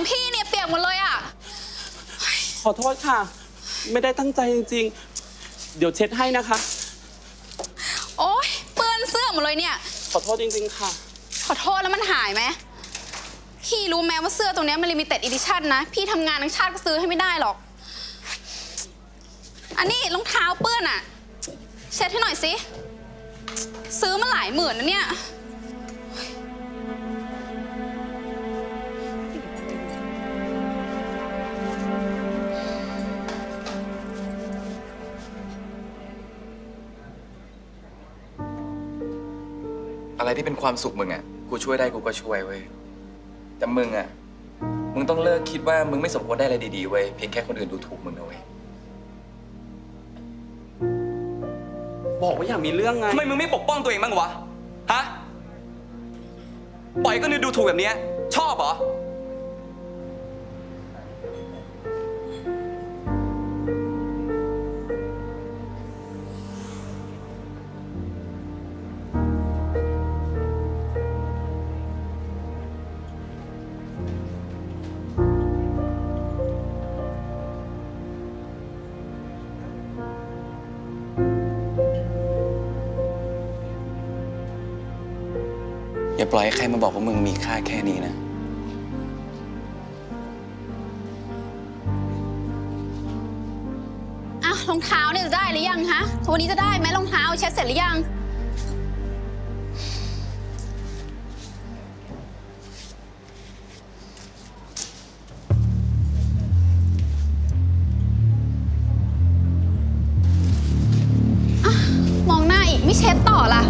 ของพี่เนี่ยเปียกหมดเลยอะ ขอโทษค่ะ ไม่ได้ตั้งใจจริงๆ เดี๋ยวเช็ดให้นะคะ โอ๊ยเปื้อนเสื้อหมดเลยเนี่ย ขอโทษจริง ๆ ค่ะ ขอโทษแล้วมันหายไหมพี่รู้ไหมว่าเสื้อตัวเนี้ยมัน limited edition นะ พี่ทำงานทั้งชาติก็ซื้อให้ไม่ได้หรอก อันนี้รองเท้าเปื้อนอะเช็ดให้หน่อยสิ ซื้อมาหลายหมื่นนะเนี่ย อะไรที่เป็นความสุขมึงอะ กูช่วยได้กูก็ช่วยเว้ย แต่มึงอะ มึงต้องเลิกคิดว่ามึงไม่สมควรได้อะไรดีๆเว้ย เพียงแค่คนอื่นดูถูกมึงนะเว้ย บอกว่าอยากมีเรื่องไง ทำไมมึงไม่ปกป้องตัวเองบ้างวะ ฮะ ปล่อยก็นึกดูถูกแบบเนี้ยชอบเหรอ อย่าปล่อยให้ใครมาบอกว่ามึงมีค่าแค่นี้นะอะรองเท้าเนี่ยจะได้หรือยังฮะวันนี้จะได้ไหมรองเท้าเช็ดเสร็จหรือยังอมองหน้าอีกไม่เช็ดต่อล่ะ